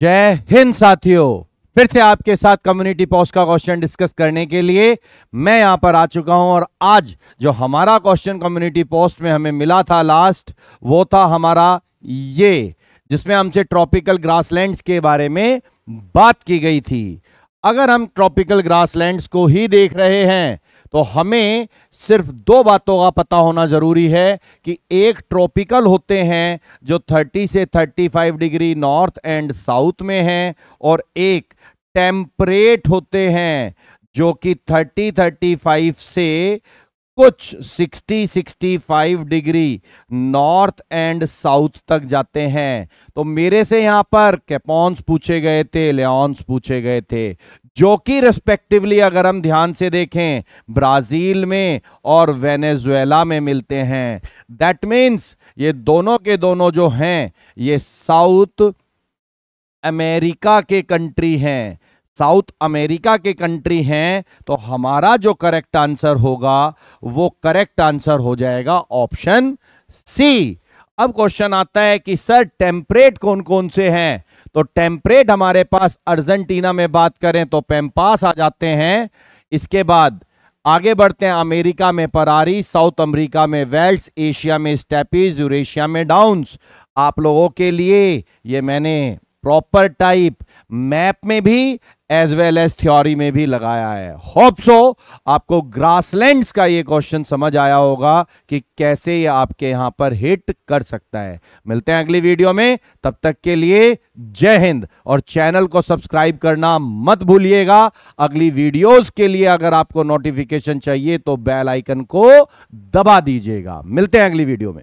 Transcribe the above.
जय हिंद साथियों। फिर से आपके साथ कम्युनिटी पोस्ट का क्वेश्चन डिस्कस करने के लिए मैं यहाँ पर आ चुका हूँ और आज जो हमारा क्वेश्चन कम्युनिटी पोस्ट में हमें मिला था लास्ट वो था हमारा ये, जिसमें हमसे ट्रॉपिकल ग्रासलैंड्स के बारे में बात की गई थी। अगर हम ट्रॉपिकल ग्रासलैंड्स को ही देख रहे हैं तो हमें सिर्फ़ दो बातों का पता होना ज़रूरी है कि एक ट्रॉपिकल होते हैं जो 30 से 35 डिग्री नॉर्थ एंड साउथ में हैं और एक टेम्परेट होते हैं जो कि 30 35 से कुछ 60 65 डिग्री नॉर्थ एंड साउथ तक जाते हैं। तो मेरे से यहाँ पर कैपॉन्स पूछे गए थे लेॉन्स पूछे गए थे। जो कि रिस्पेक्टिवली अगर हम ध्यान से देखें, ब्राज़ील में और वेनेजुएला में मिलते हैं। दैट मीन्स ये दोनों के दोनों जो हैं, ये साउथ अमेरिका के कंट्री हैं। साउथ अमेरिका के कंट्री हैं तो हमारा जो करेक्ट आंसर होगा, वो करेक्ट आंसर हो जाएगा ऑप्शन सी अब क्वेश्चन आता है कि सर टेम्परेट कौन कौन से हैं? तो टेम्परेट हमारे पास अर्जेंटीना में बात करें तो पेम्पास आ जाते हैं। इसके बाद आगे बढ़ते हैं अमेरिका में परारी, साउथ अमेरिका में वेल्स, एशिया में स्टेपीज, यूरेशिया में डाउन्स। आप लोगों के लिए ये मैंने प्रॉपर टाइप मैप में भी एज वेल एज थ्योरी में भी लगाया है। होप सो आपको ग्रासलैंड्स का ये क्वेश्चन समझ आया होगा कि कैसे ये आपके यहाँ पर हिट कर सकता है। मिलते हैं अगली वीडियो में। तब तक के लिए जय हिंद और चैनल को सब्सक्राइब करना मत भूलिएगा। अगली वीडियोस के लिए अगर आपको नोटिफिकेशन चाहिए तो बेल आइकन को दबा दीजिएगा। मिलते हैं अगली वीडियो में।